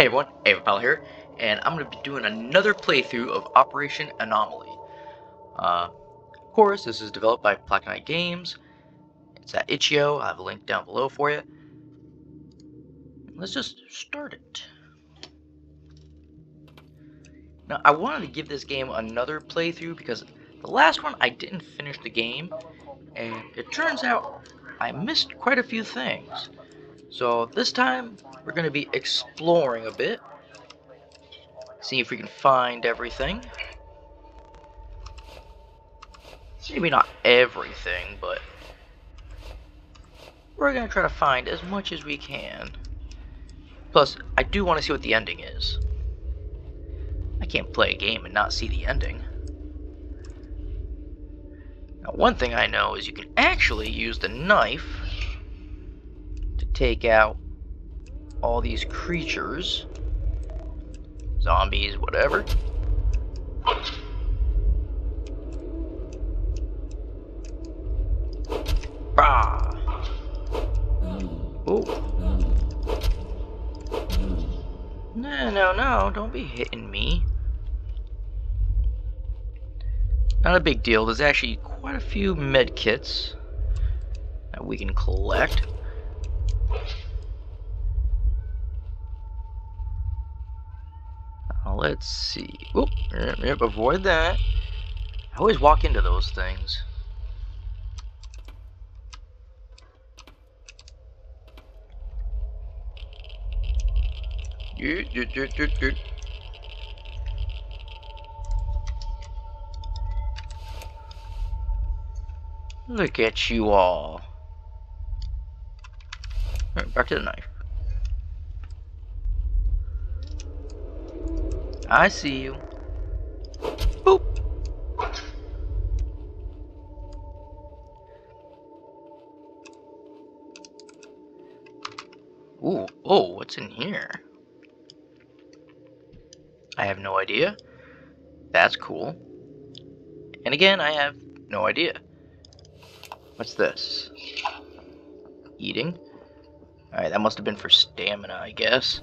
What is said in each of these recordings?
Hey everyone, Evapilot here, and I'm going to be doing another playthrough of Operation Anomaly. Uh, of course, this is developed by PlakNight Games. It's at itch.io. I have a link down below for you. Let's just start it. Now, I wanted to give this game another playthrough because the last one I didn't finish the game, and it turns out I missed quite a few things. So this time, we're going to be exploring a bit. See if we can find everything. Maybe not everything, but we're going to try to find as much as we can. Plus, I do want to see what the ending is. I can't play a game and not see the ending. Now, one thing I know is you can actually use the knife take out all these creatures. Zombies, whatever. Ah. Ooh. No, no, no, don't be hitting me. Not a big deal. There's actually quite a few med kits that we can collect. Let's see. Oop, yep, yep, avoid that. I always walk into those things. Look at you all. Right, back to the knife. I see you. Boop. Ooh, oh, what's in here? I have no idea. That's cool. And again, I have no idea. What's this? Eating? Alright, that must have been for stamina, I guess.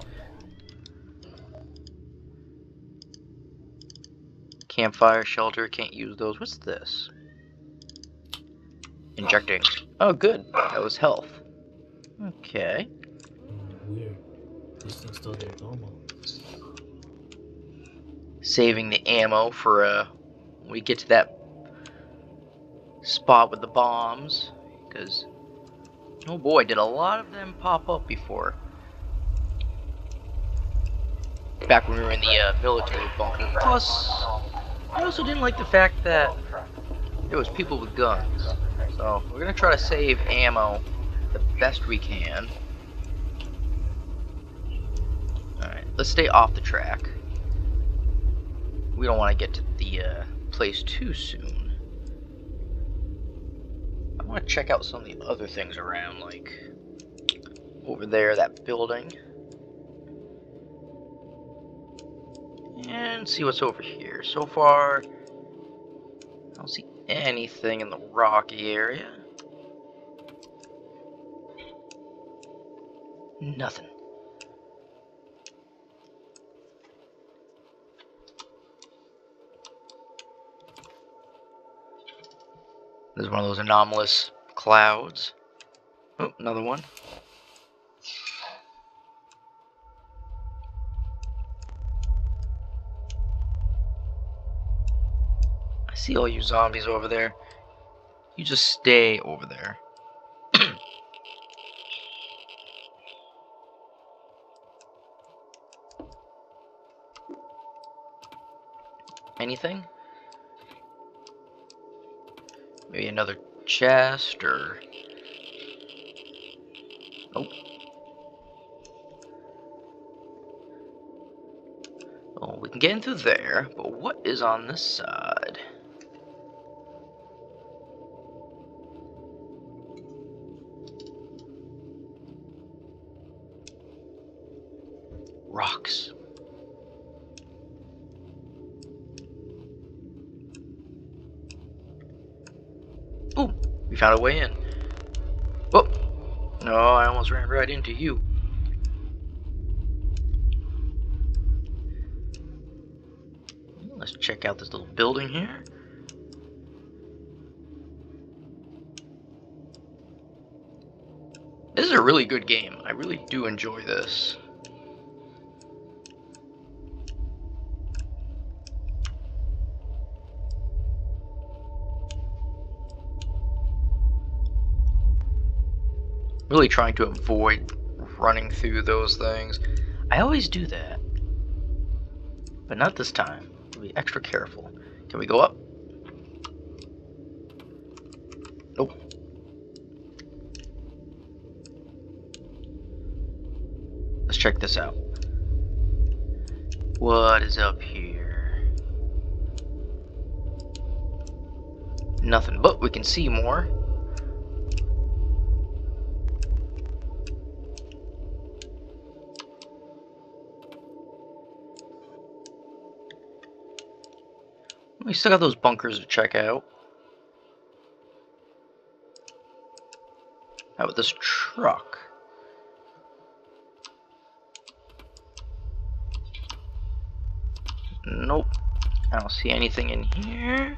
Campfire, shelter, can't use those. What's this? Injecting. Oh, good. That was health. Okay. Weird. This thing's still there normal. Saving the ammo for uh, when we get to that spot with the bombs. Because, oh boy, did a lot of them pop up before. Back when we were in the uh, military bunker. Plus, I also didn't like the fact that there was people with guns. So we're gonna try to save ammo the best we can. Alright, let's stay off the track. We don't want to get to the uh, place too soon. I want to check out some of the other things around, like over there, that building. And see what's over here. So far, I don't see anything in the rocky area. Nothing. There's one of those anomalous clouds. Oh, another one. See all you zombies over there. You just stay over there. Anything? Maybe another chest or... Nope. Oh, we can get in through there, but what is on this side? rocks. Ooh, we found a way in. Oh, no, I almost ran right into you. Let's check out this little building here. This is a really good game. I really do enjoy this. Really trying to avoid running through those things. I always do that. But not this time. I'll be extra careful. Can we go up? Nope. Let's check this out. What is up here? Nothing, but we can see more. Still got those bunkers to check out. How about this truck? Nope. I don't see anything in here.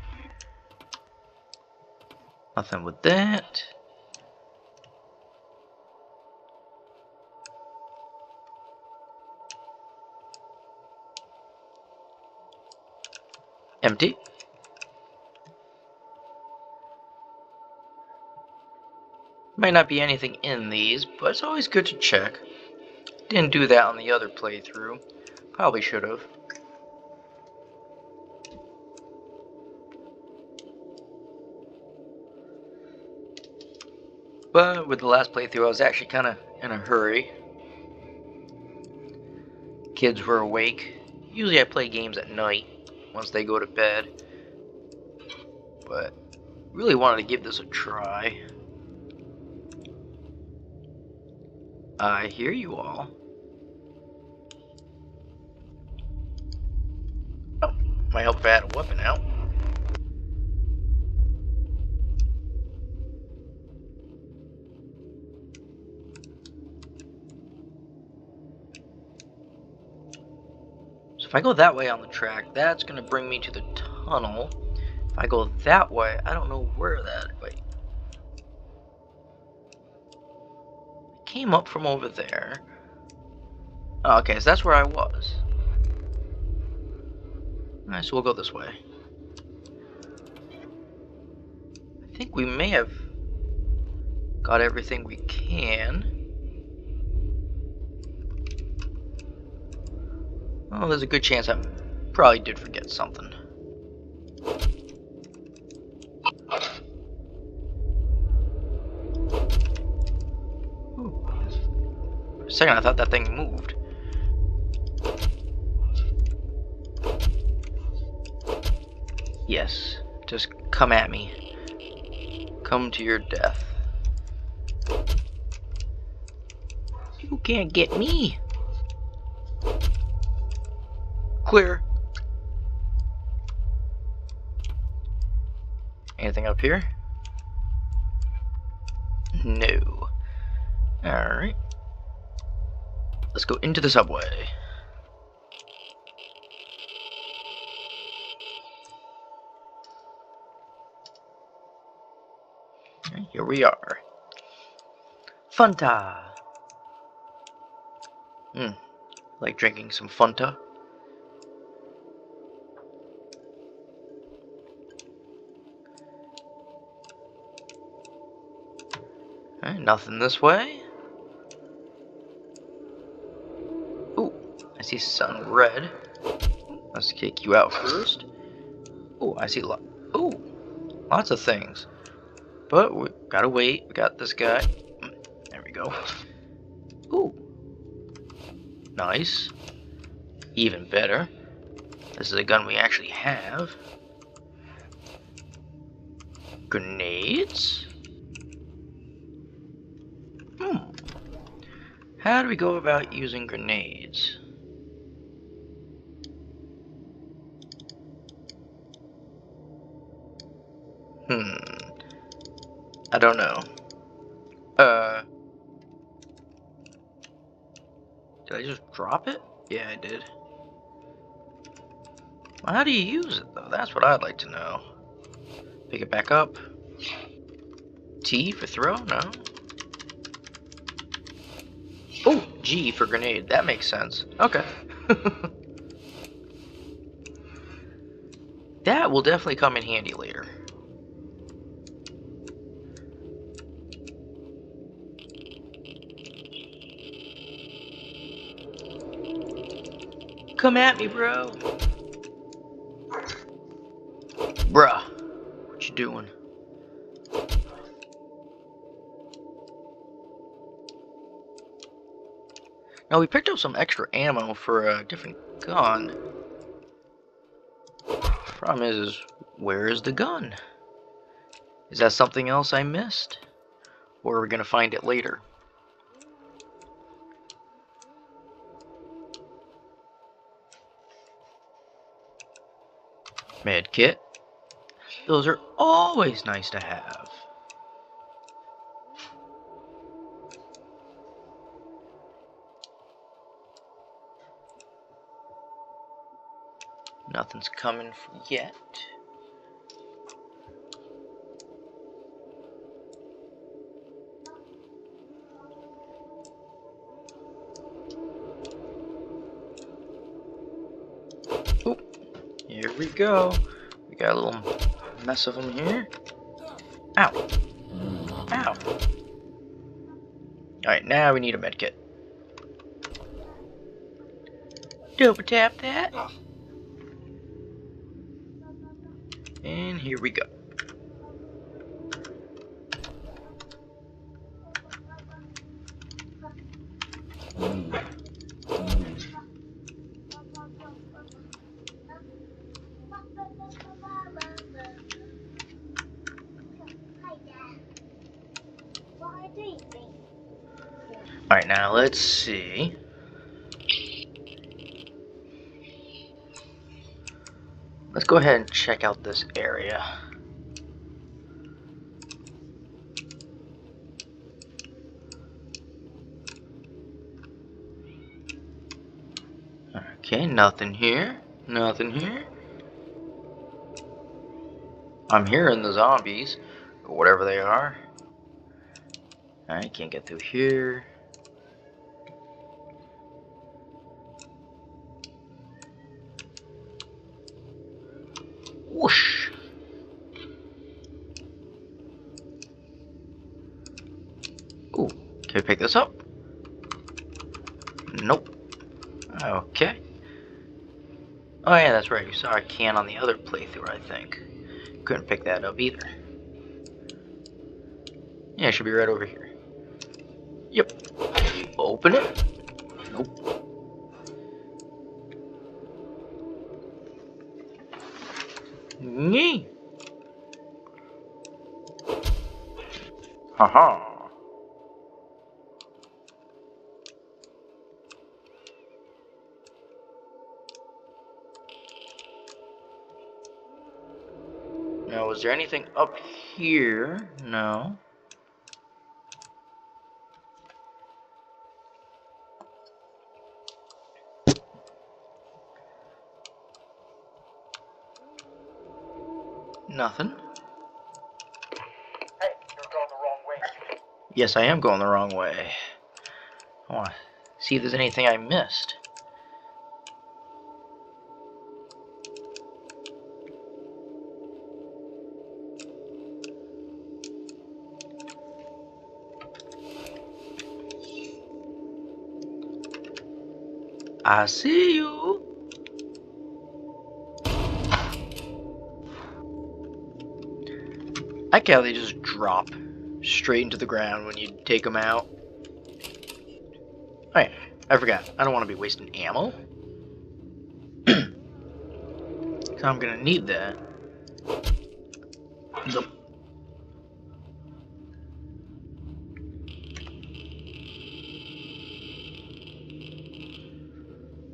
Nothing with that. Empty. Might not be anything in these, but it's always good to check. Didn't do that on the other playthrough. Probably should have. But with the last playthrough, I was actually kind of in a hurry. Kids were awake. Usually I play games at night once they go to bed. But really wanted to give this a try. I hear you all. Oh, I had a weapon out. If I go that way on the track, that's going to bring me to the tunnel. If I go that way, I don't know where that... Wait. came up from over there. Oh, okay, so that's where I was. Alright, so we'll go this way. I think we may have got everything we can. Oh, there's a good chance I probably did forget something. second I thought that thing moved. Yes, just come at me. Come to your death. You can't get me. Clear. Anything up here? No. Alright. Let's go into the subway. here we are. Fanta. Hmm. Like drinking some Fanta. Nothing this way. Ooh, I see sun red. Let's kick you out first. Oh, I see lot. Oh, lots of things. But we gotta wait. We got this guy. There we go. Ooh, nice. Even better. This is a gun we actually have. Grenades. How do we go about using grenades? Hmm. I don't know. Uh. Did I just drop it? Yeah, I did. How do you use it, though? That's what I'd like to know. Pick it back up. T for throw? No. Oh, G for grenade. That makes sense. Okay. that will definitely come in handy later. Come at me, bro. Bruh. What you doing? Now we picked up some extra ammo for a different gun. Problem is, is where is the gun? Is that something else I missed? Or are we gonna find it later? Med kit. Those are always nice to have. Nothing's coming yet. Oh, here we go. We got a little mess of them here. Ow. Ow. Alright, now we need a medkit. Double tap that. And here we go. Alright, now let's see. Let's go ahead and check out this area. Okay, nothing here. Nothing here. I'm hearing the zombies, or whatever they are. I can't get through here. Whoosh. Ooh, can we pick this up? Nope. Okay. Oh yeah, that's right. You saw a can on the other playthrough, I think. Couldn't pick that up either. Yeah, it should be right over here. Yep. Open it. Nope. Nee. Haha. Now, is there anything up here? No. Nothing. Hey, you're going the wrong way. Yes, I am going the wrong way. I want to see if there's anything I missed. I see you. I like how they just drop straight into the ground when you take them out. Oh yeah, I forgot. I don't want to be wasting ammo. so I'm gonna need that.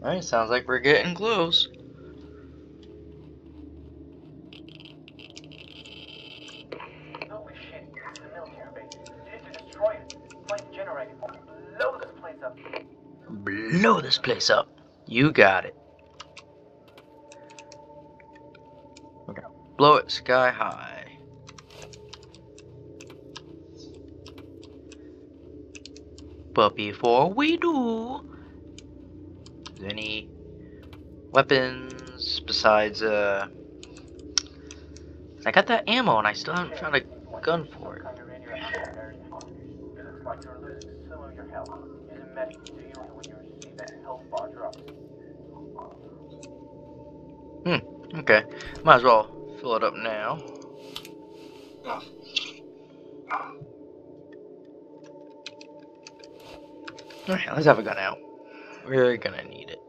Alright, sounds like we're getting close. Holy shit, it's a military base. You need to destroy it. Find the. Blow this place up. Blow this place up. You got it. Okay. Blow it sky high. But before we do, any weapons besides uh? I got that ammo and I still haven't found a gun for it. Drop. Okay, might as well fill it up now. Alright, let's have a gun out. We're gonna need it.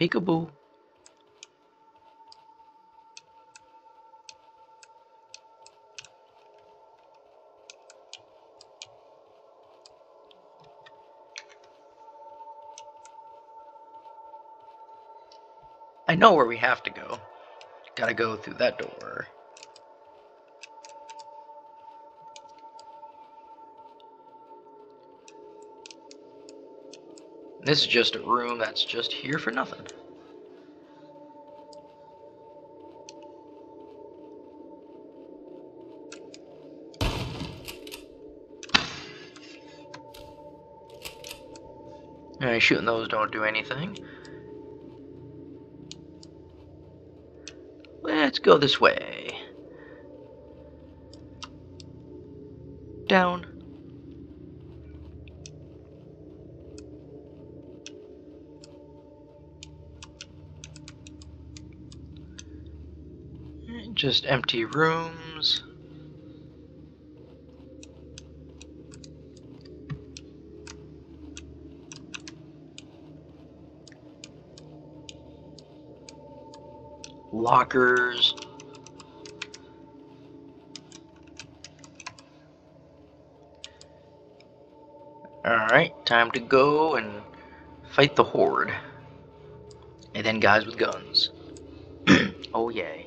Peekaboo. Know where we have to go. Gotta go through that door. This is just a room that's just here for nothing. Alright, shooting those don't do anything. Let's go this way. Down. Just empty rooms. Lockers. Alright, time to go and fight the Horde. And then guys with guns. oh yay.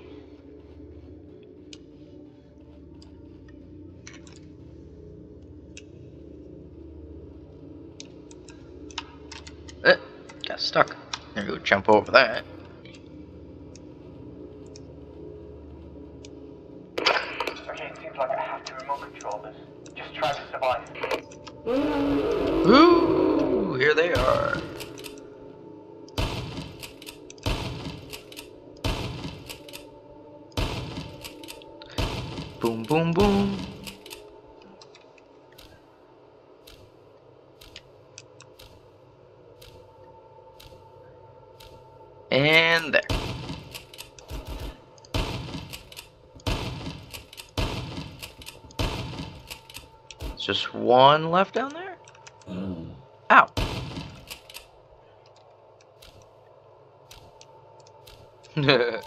Eh, got stuck. There you go, jump over that. Seems like I have to remote control this. Just try to survive. Ooh, here they are. Boom, boom, boom. And there. It's just one left down there? Mm. Ow.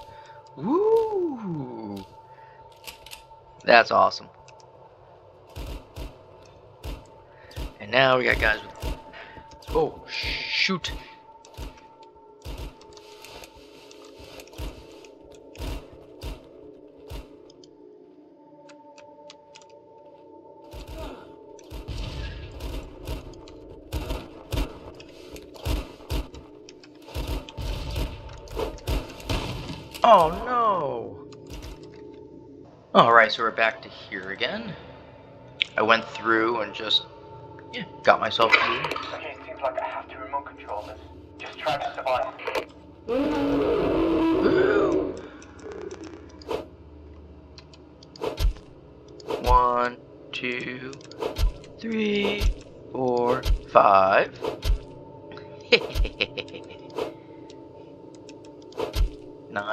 Woo! That's awesome. And now we got guys with. Oh, shoot. Oh no! Alright, so we're back to here again. I went through and just, yeah, got myself through. Okay, it seems like I have to remote control this. Just try to survive. Woo! One, two, three, four, five.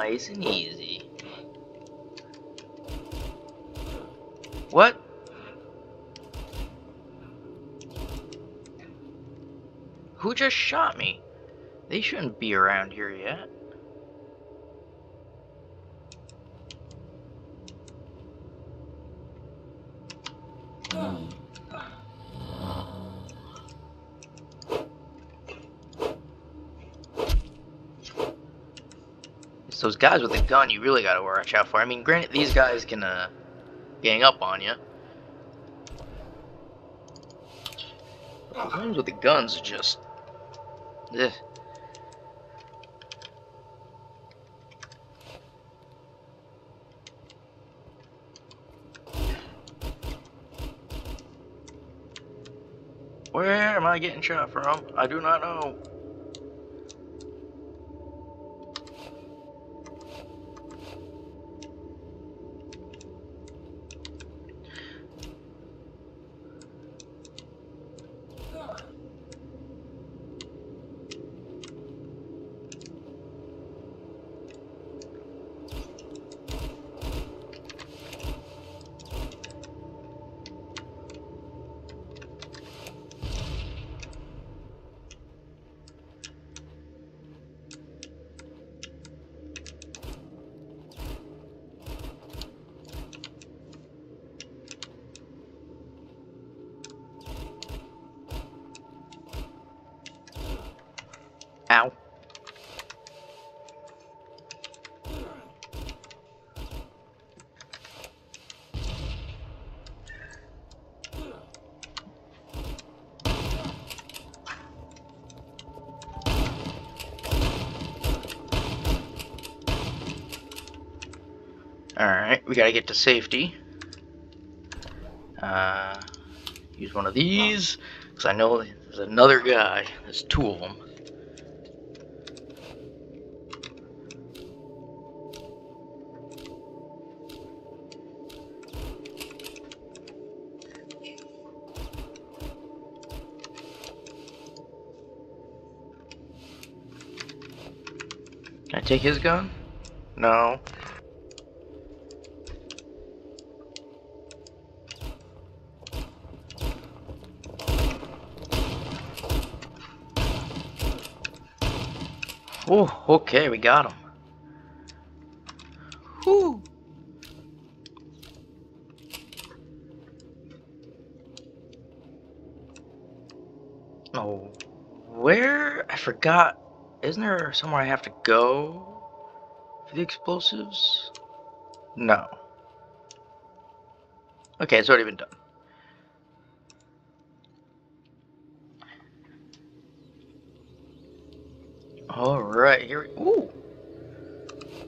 Nice and easy. What? Who just shot me? They shouldn't be around here yet. It's guys with a gun you really gotta watch out for. I mean, granted, these guys can uh, gang up on you. The with the guns are just... Ugh. Where am I getting shot from? I do not know. Alright, we gotta get to safety. Uh, use one of these, because I know there's another guy. There's two of them. Can I take his gun? No. Oh, okay, we got him. Whew. Oh, where? I forgot. Isn't there somewhere I have to go for the explosives? No. Okay, it's already been done. All right, here. We, ooh.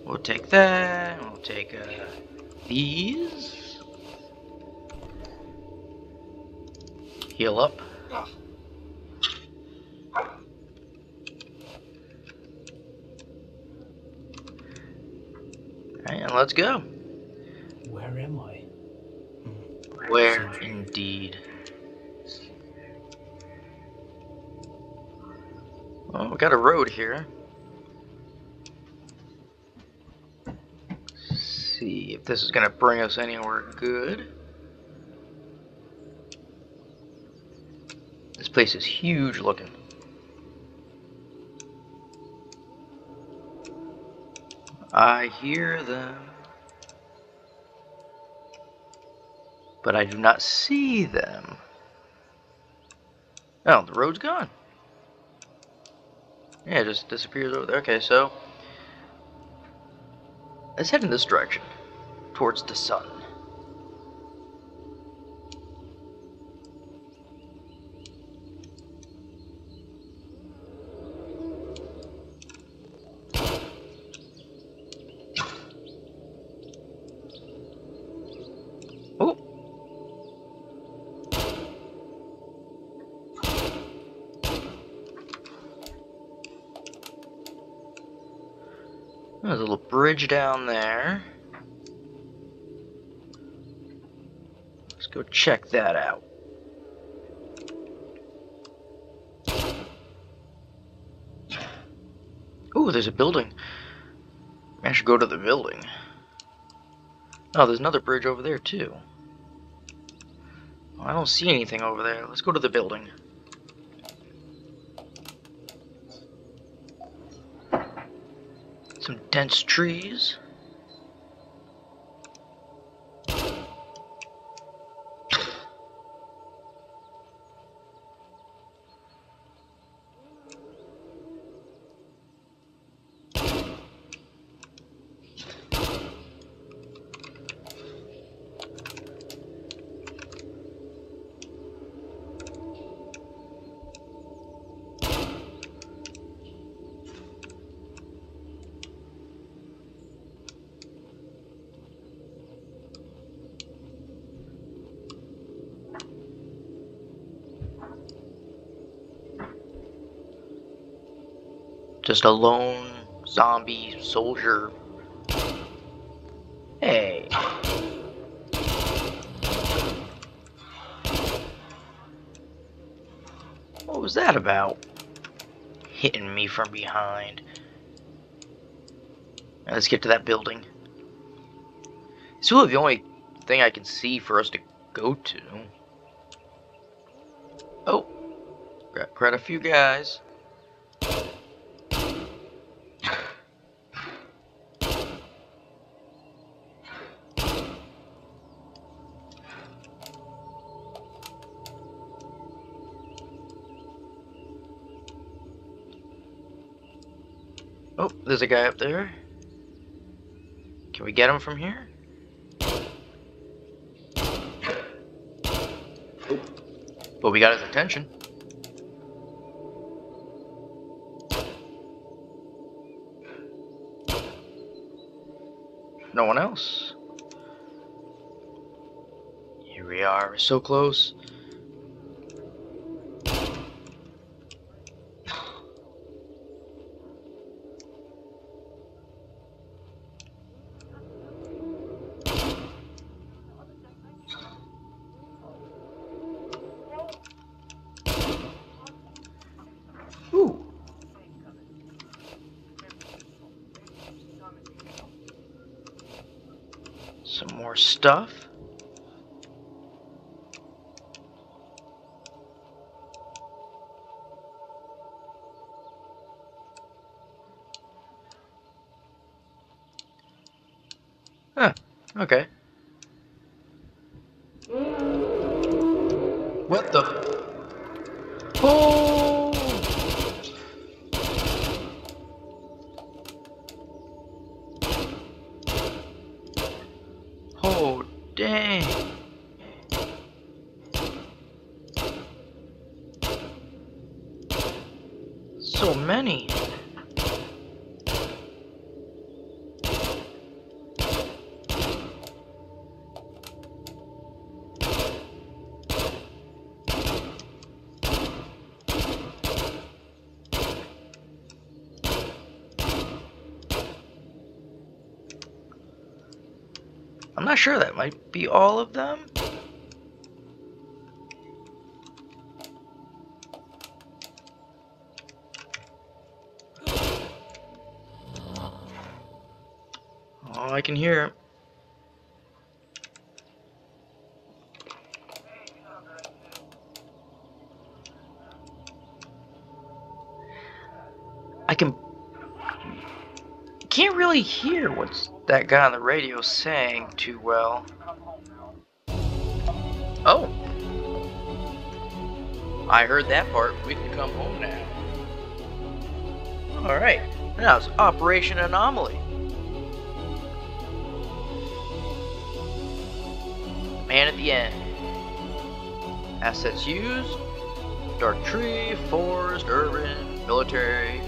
We'll take that. We'll take uh, these. Heal up. And let's go. Where am I? Where indeed? Well, we got a road here. see if this is gonna bring us anywhere good. This place is huge looking. I hear them. But I do not see them. Oh, the road's gone. Yeah, it just disappears over there. Okay, so let's head in this direction, towards the sun. Oh. There's a little bridge down there. Let's go check that out. Ooh, there's a building. I should go to the building. Oh, there's another bridge over there too. Well, I don't see anything over there. Let's go to the building. Some dense trees. Just a lone zombie soldier. Hey. What was that about? Hitting me from behind. Now let's get to that building. It's really the only thing I can see for us to go to. Oh, got quite a few guys. Oh, there's a guy up there. Can we get him from here? But we got his attention. No one else. Here we are, we're so close. Ooh. Some more stuff. Huh, okay. I'm not sure that might be all of them. Oh, I can hear it. Really hear what's that guy on the radio saying too well. Oh. I heard that part. We can come home now. Alright. Now it's Operation Anomaly. Man at the end. Assets used. Dark tree, forest, urban, military,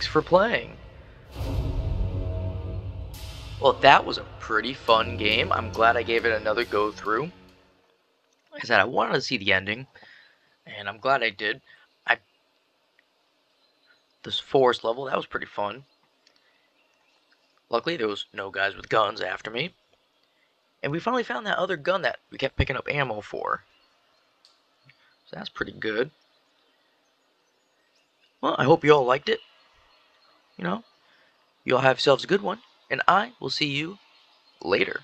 thanks for playing. Well, that was a pretty fun game. I'm glad I gave it another go through. I said, I wanted to see the ending, and I'm glad I did. I this forest level that was pretty fun. Luckily, there was no guys with guns after me, and we finally found that other gun that we kept picking up ammo for. So that's pretty good. Well, I hope you all liked it. You know, you all have yourselves a good one, and I will see you later.